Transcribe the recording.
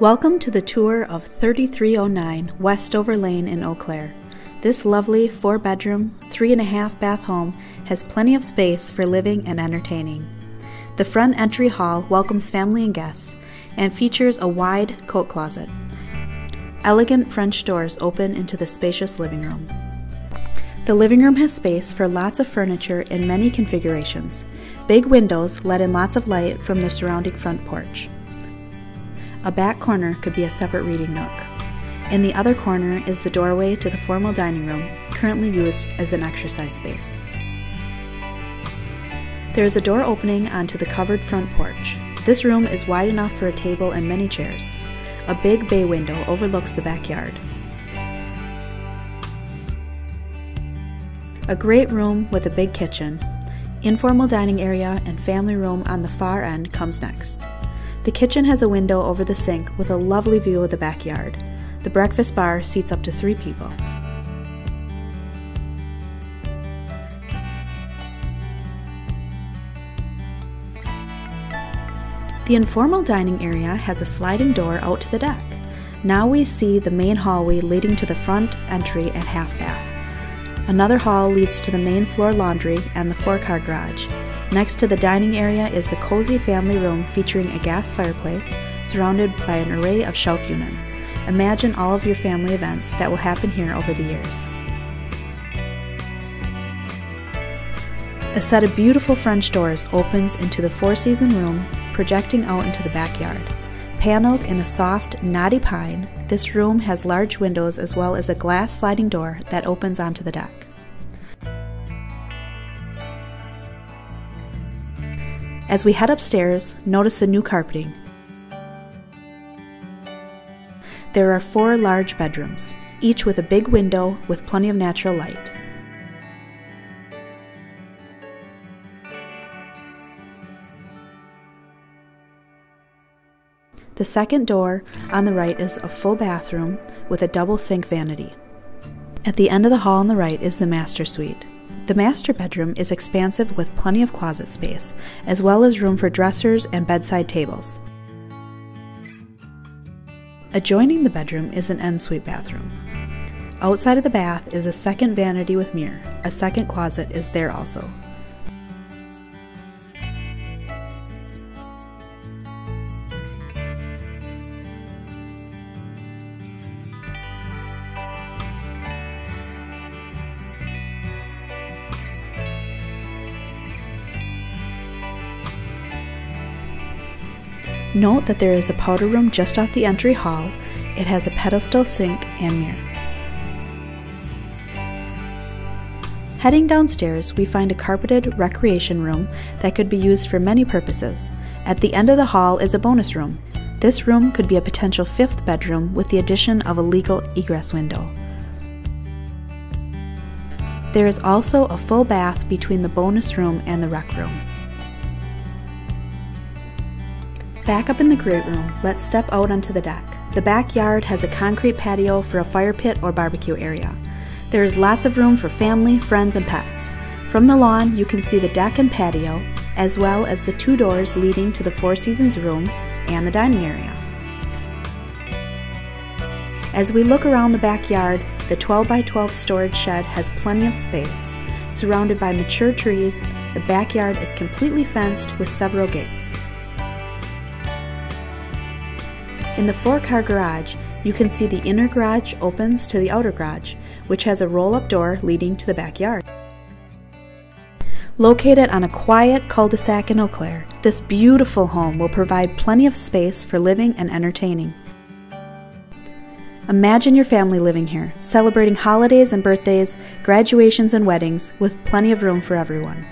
Welcome to the tour of 3309 Westover Lane in Eau Claire. This lovely four bedroom, three and a half bath home has plenty of space for living and entertaining. The front entry hall welcomes family and guests and features a wide coat closet. Elegant French doors open into the spacious living room. The living room has space for lots of furniture in many configurations. Big windows let in lots of light from the surrounding front porch. A back corner could be a separate reading nook. In the other corner is the doorway to the formal dining room, currently used as an exercise space. There is a door opening onto the covered front porch. This room is wide enough for a table and many chairs. A big bay window overlooks the backyard. A great room with a big kitchen, informal dining area, and family room on the far end comes next. The kitchen has a window over the sink with a lovely view of the backyard. The breakfast bar seats up to three people. The informal dining area has a sliding door out to the deck. Now we see the main hallway leading to the front entry and half bath. Another hall leads to the main floor laundry and the four car garage. Next to the dining area is the cozy family room featuring a gas fireplace surrounded by an array of shelf units. Imagine all of your family events that will happen here over the years. A set of beautiful French doors opens into the four season room, projecting out into the backyard. Paneled in a soft, knotty pine, this room has large windows as well as a glass sliding door that opens onto the deck. As we head upstairs, notice the new carpeting. There are four large bedrooms, each with a big window with plenty of natural light. The second door on the right is a full bathroom with a double sink vanity. At the end of the hall on the right is the master suite. The master bedroom is expansive with plenty of closet space, as well as room for dressers and bedside tables. Adjoining the bedroom is an ensuite bathroom. Outside of the bath is a second vanity with mirror. A second closet is there also. Note that there is a powder room just off the entry hall. It has a pedestal sink and mirror. Heading downstairs, we find a carpeted recreation room that could be used for many purposes. At the end of the hall is a bonus room. This room could be a potential fifth bedroom with the addition of a legal egress window. There is also a full bath between the bonus room and the rec room. Back up in the great room, let's step out onto the deck. The backyard has a concrete patio for a fire pit or barbecue area. There is lots of room for family, friends, and pets. From the lawn, you can see the deck and patio, as well as the two doors leading to the Four Seasons room and the dining area. As we look around the backyard, the 12 by 12 storage shed has plenty of space. Surrounded by mature trees, the backyard is completely fenced with several gates. In the four car garage, you can see the inner garage opens to the outer garage, which has a roll up door leading to the backyard. Located on a quiet cul de sac in Eau Claire, this beautiful home will provide plenty of space for living and entertaining. Imagine your family living here, celebrating holidays and birthdays, graduations and weddings, with plenty of room for everyone.